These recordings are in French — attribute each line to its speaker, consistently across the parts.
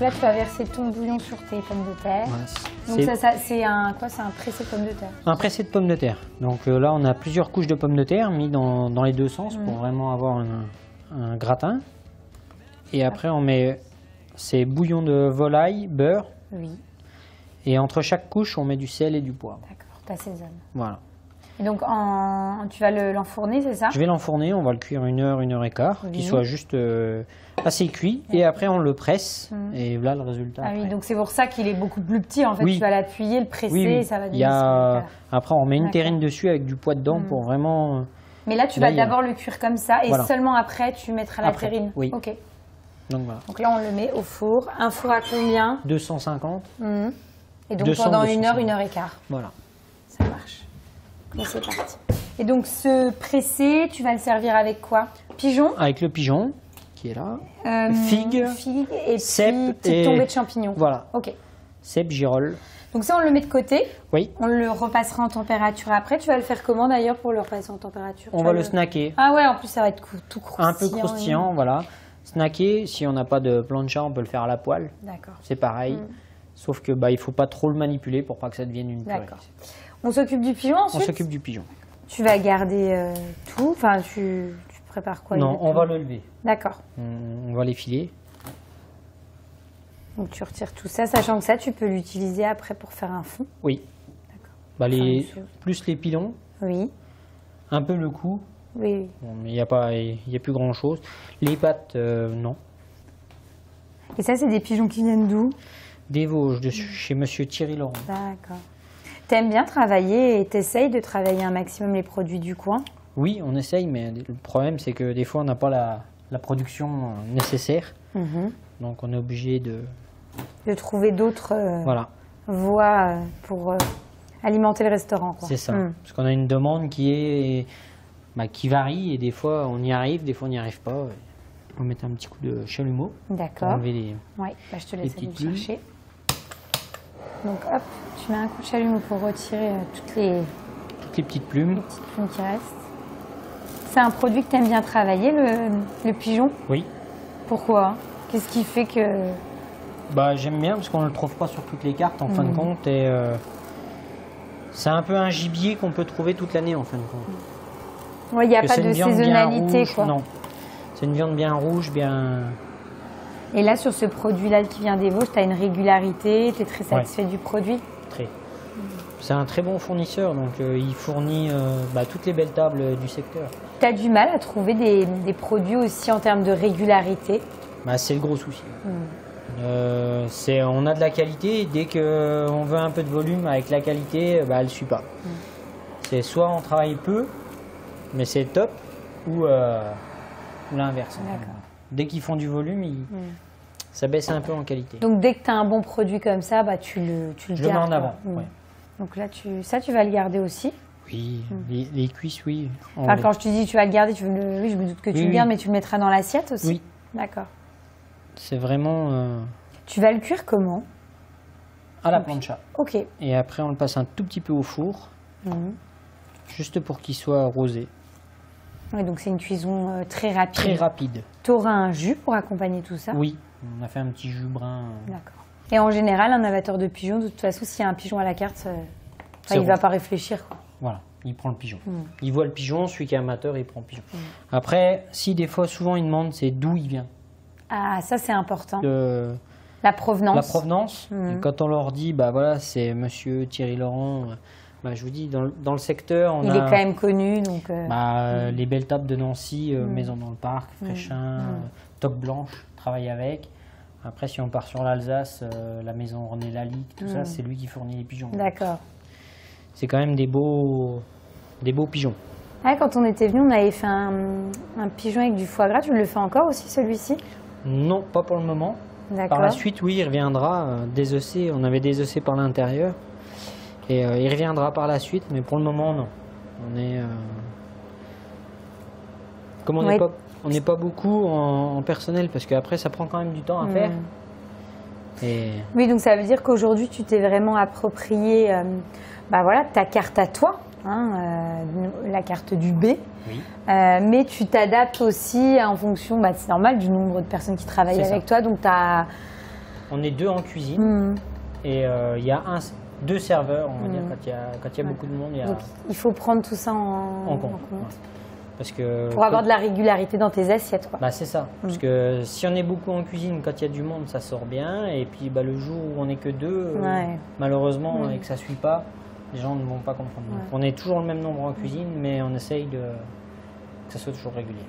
Speaker 1: là, tu vas verser ton bouillon sur tes pommes de terre. Donc ça, ça- c'est un quoi C'est un pressé de pommes de terre.
Speaker 2: un pressé de pommes de terre. Donc euh, là, on a plusieurs couches de pommes de terre mis dans, dans les deux sens pour vraiment avoir un, un gratin. Et après, on met ces bouillons de volaille, beurre.
Speaker 1: Oui,
Speaker 2: Et entre chaque couche, on met du sel et du poivre.
Speaker 1: d'accord. T'assaisonnes.
Speaker 2: Voilà.
Speaker 1: Et donc en... tu vas le- l'enfourner, c'est ça?
Speaker 2: Je vais l'enfourner, on va le cuire une heure, une heure et quart,
Speaker 1: Oui.
Speaker 2: qu'il soit juste euh, assez cuit. Et après, on le presse. Et voilà le résultat.
Speaker 1: Ah oui, donc c'est pour ça qu'il est beaucoup plus petit. En fait,
Speaker 2: Oui.
Speaker 1: tu vas l'appuyer, le presser,
Speaker 2: Oui,
Speaker 1: et ça va
Speaker 2: y a... Après, on met une terrine dessus avec du poids dedans pour vraiment. euh,
Speaker 1: Mais là, tu
Speaker 2: Là,
Speaker 1: vas
Speaker 2: a-
Speaker 1: d'abord le cuire comme ça et
Speaker 2: Voilà.
Speaker 1: seulement après, tu mettras la
Speaker 2: Après,
Speaker 1: terrine.
Speaker 2: oui.
Speaker 1: Ok.
Speaker 2: Donc voilà.
Speaker 1: Donc là, on le met au four. Un four à combien?
Speaker 2: 250.
Speaker 1: Mhm. Et donc
Speaker 2: 200,
Speaker 1: pendant une
Speaker 2: 250.
Speaker 1: heure, une heure et quart.
Speaker 2: Voilà.
Speaker 1: Ça marche. Et c'est parti. Et donc ce pressé, tu vas le servir avec quoi? Pigeon?
Speaker 2: Avec le pigeon qui est là.
Speaker 1: euh,
Speaker 2: Figue,
Speaker 1: figue et
Speaker 2: cèpe
Speaker 1: puis
Speaker 2: et-
Speaker 1: tombée de champignons.
Speaker 2: Voilà.
Speaker 1: Ok.
Speaker 2: Cèpe, girole.
Speaker 1: Donc ça, on le met de côté?
Speaker 2: Oui.
Speaker 1: On le repassera en température après. Tu vas le faire comment d'ailleurs pour le repasser en température?
Speaker 2: On
Speaker 1: Tu
Speaker 2: va le snacker.
Speaker 1: Ah ouais, en plus ça va être tout croustillant.
Speaker 2: Un peu croustillant, voilà. Snacker, si on n'a pas de plancha, on peut le faire à la poêle.
Speaker 1: D'accord.
Speaker 2: C'est pareil. Sauf que bah, il faut pas trop le manipuler pour pas que ça devienne une purée.
Speaker 1: D'accord. On s'occupe du pigeon
Speaker 2: On
Speaker 1: ensuite
Speaker 2: s'occupe du pigeon.
Speaker 1: Tu vas garder euh, tout. Enfin, tu, tu prépares quoi
Speaker 2: non, on va le lever.
Speaker 1: D'accord.
Speaker 2: On, on va les filer.
Speaker 1: Donc tu retires tout ça, sachant que ça, tu peux l'utiliser après pour faire un fond.
Speaker 2: Oui. Bah,
Speaker 1: Enfin,
Speaker 2: les, plus les pilons,
Speaker 1: Oui.
Speaker 2: un peu le cou.
Speaker 1: Oui.
Speaker 2: Bon, mais il n'y a, pas- y a plus grand chose. Les pattes, euh, non.
Speaker 1: Et ça, c'est des pigeons qui viennent d'où?
Speaker 2: Des Vosges, de chez monsieur Thierry Laurent.
Speaker 1: D'accord. T'aimes bien travailler et t'essayes de travailler un maximum les produits du coin?
Speaker 2: Oui, on essaye, mais le problème, c'est que des fois, on n'a pas la, la production euh, nécessaire.
Speaker 1: Mhm.
Speaker 2: Donc, on est obligé de.
Speaker 1: De trouver d'autres euh,
Speaker 2: Voilà,
Speaker 1: voies euh, pour euh, alimenter le restaurant.
Speaker 2: c'est ça.
Speaker 1: Mhm.
Speaker 2: Parce qu'on a une demande qui est. bah, qui varie, et des fois, on y arrive, des fois, on n'y arrive pas. On va mettre un petit coup de chalumeau
Speaker 1: D'accord.
Speaker 2: enlever les.
Speaker 1: Oui, bah, je te laisse aller chercher. Donc hop, tu mets un coup de chalumeau pour retirer euh, toutes les
Speaker 2: toutes les petites plumes.
Speaker 1: petites plumes qui restent. C'est un produit que tu aimes bien travailler, le, le pigeon?
Speaker 2: Oui.
Speaker 1: Pourquoi? Qu'est-ce qui fait que...
Speaker 2: Bah, j'aime bien parce qu'on ne le trouve pas sur toutes les cartes en fin de compte. Et euh, c'est un peu un gibier qu'on peut trouver toute l'année en fin de compte.
Speaker 1: Ouais, Il n'y a
Speaker 2: Que
Speaker 1: pas de saisonnalité.
Speaker 2: rouge,
Speaker 1: quoi.
Speaker 2: Non. C'est une viande bien rouge, bien.
Speaker 1: Et là, sur ce produit-là qui vient des Vosges, tu as une régularité, tu es très satisfait du produit
Speaker 2: Très. C'est un très bon fournisseur, donc euh, il fournit euh, bah, toutes les belles tables euh, du secteur.
Speaker 1: Tu as du mal à trouver des, des produits aussi en termes de régularité
Speaker 2: Bah, c'est le gros souci. Euh, c'est, on a de la qualité, et dès qu'on veut un peu de volume avec la qualité, bah, elle ne suit pas. C'est soit on travaille peu, mais c'est top, ou, ou l'inverse. Dès qu'ils font du volume, ils- ça baisse un peu en qualité.
Speaker 1: Donc dès que tu as un bon produit comme ça, bah, tu le, tu le
Speaker 2: Je le mets
Speaker 1: gardes.
Speaker 2: en avant.
Speaker 1: Mm.
Speaker 2: ouais.
Speaker 1: Donc là, tu, ça, tu vas le garder aussi.
Speaker 2: Oui, les, les cuisses, oui.
Speaker 1: Enfin,
Speaker 2: les-
Speaker 1: quand je te dis tu vas le garder, tu le- oui, je me doute que tu
Speaker 2: Oui,
Speaker 1: le
Speaker 2: oui.
Speaker 1: gardes, mais tu le mettras dans l'assiette aussi.
Speaker 2: Oui,
Speaker 1: D'accord.
Speaker 2: c'est vraiment euh,
Speaker 1: Tu vas le cuire comment?
Speaker 2: à la plancha.
Speaker 1: Ok.
Speaker 2: Et après, on le passe un tout petit peu au four,
Speaker 1: Mhm.
Speaker 2: juste pour qu'il soit rosé.
Speaker 1: Ouais, donc c'est une cuisson euh, très rapide.
Speaker 2: Très rapide.
Speaker 1: Tu auras un jus pour accompagner tout ça?
Speaker 2: Oui, on a fait un petit jus brun. euh,
Speaker 1: D'accord. Et en général, un abatteur de pigeons, de toute façon, s'il y a un pigeon à la carte, euh, enfin, il ne va pas réfléchir. quoi.
Speaker 2: Voilà, il prend le pigeon.
Speaker 1: Mm.
Speaker 2: Il voit le pigeon, celui qui est amateur, il prend le pigeon. Après, si des fois, souvent, il demande c'est d'où il vient.
Speaker 1: Ah, ça c'est important.
Speaker 2: Le-
Speaker 1: La provenance.
Speaker 2: la provenance.
Speaker 1: Mm.
Speaker 2: Et quand on leur dit, bah voilà, c'est monsieur Thierry Laurent, euh, bah, je vous dis, dans, le- dans le secteur, on
Speaker 1: Il
Speaker 2: a
Speaker 1: est quand même connu, donc. euh,
Speaker 2: bah, euh, les belles tables de Nancy, euh, Maison dans le Parc, Fréchin, euh, Toque Blanche, travaille avec. Après, si on part sur l'Alsace, la maison René Lalique, tout ça, c'est lui qui fournit les pigeons.
Speaker 1: D'accord.
Speaker 2: C'est quand même des beaux, des beaux pigeons.
Speaker 1: Ah, quand on était venu, on avait fait un, un pigeon avec du foie gras. Tu le fais encore aussi, celui-ci?
Speaker 2: Non, pas pour le moment. Par la suite, oui, il reviendra désossé. On avait désossé par l'intérieur. Et euh, il reviendra par la suite, mais pour le moment, non. On est. euh, Comme on n'est
Speaker 1: Ouais.
Speaker 2: pas, beaucoup en, en personnel, parce qu'après, ça prend quand même du temps à faire. Et
Speaker 1: Oui, donc ça veut dire qu'aujourd'hui, tu t'es vraiment approprié euh, bah voilà, ta carte à toi, hein, euh, la carte du B.
Speaker 2: oui,
Speaker 1: Euh, mais tu t'adaptes aussi en fonction, bah, c'est normal, du nombre de personnes qui travaillent
Speaker 2: ça.
Speaker 1: avec toi. Donc, as,
Speaker 3: On est deux en cuisine
Speaker 1: Mhm.
Speaker 3: et il y a un, deux serveurs, on va dire,
Speaker 1: Mhm.
Speaker 3: quand il y a, quand il y a
Speaker 1: Ouais.
Speaker 3: beaucoup de monde, il y a
Speaker 1: Donc il faut prendre tout ça en,
Speaker 3: en compte.
Speaker 1: en compte.
Speaker 3: ouais. Parce que
Speaker 1: Pour avoir de la régularité dans tes assiettes. Quoi.
Speaker 3: Bah c'est ça. Parce que si on est beaucoup en cuisine, quand il y a du monde, ça sort bien. Et puis bah, le jour où on n'est que deux, euh,
Speaker 1: Ouais.
Speaker 3: malheureusement,
Speaker 1: Mm.
Speaker 3: et que ça suit pas, les gens ne vont pas comprendre. Donc, on est toujours le même nombre en cuisine, mais on essaye de que ça soit toujours régulier.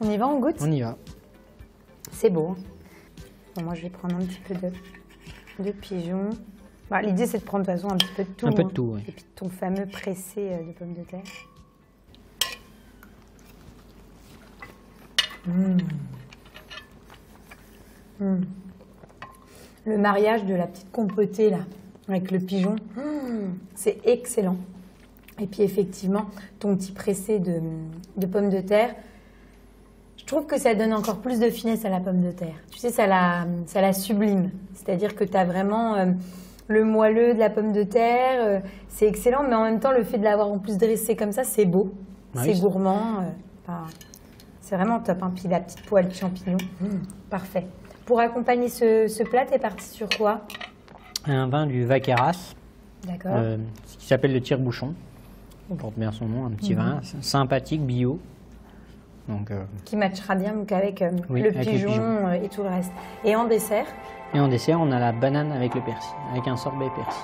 Speaker 4: On
Speaker 1: y va, on goûte
Speaker 3: On y va.
Speaker 1: C'est beau. Bon, moi, je vais prendre un petit peu de, de pigeon. Bah, L'idée, c'est de prendre de toute façon un petit peu de tout.
Speaker 3: Un peu de
Speaker 1: hein.
Speaker 3: tout, oui.
Speaker 1: Et puis ton fameux pressé euh, de pommes de terre. Mmh. Mmh. Le mariage de la petite compotée, là, avec le pigeon, mmh, c'est excellent. Et puis, effectivement, ton petit pressé de, de pommes de terre, trouve que ça donne encore plus de finesse à la pomme de terre. Tu sais, ça la, ça la sublime. C'est-à-dire que tu as vraiment euh, le moelleux de la pomme de terre. euh, c'est excellent, mais en même temps, le fait de l'avoir en plus dressé comme ça, c'est beau.
Speaker 3: Ah
Speaker 1: c'est gourmand. euh, c'est vraiment top. Hein. Puis la petite poêle de champignons. Mmh, parfait. Pour accompagner ce, ce plat, t'es parti sur quoi?
Speaker 3: Un vin du Vaqueras,
Speaker 1: D'accord.
Speaker 3: ce qui s'appelle le tire-bouchon. On porte bien son nom, un petit
Speaker 1: Mhm.
Speaker 3: vin sy- sympathique, bio. Donc, euh,
Speaker 1: Qui matchera bien donc, avec, euh,
Speaker 3: Oui,
Speaker 1: le,
Speaker 3: avec le
Speaker 1: pigeon,
Speaker 3: pigeon.
Speaker 1: euh, et tout le reste. Et en dessert?
Speaker 3: Et en dessert, on a la banane avec le persil, avec un sorbet persil.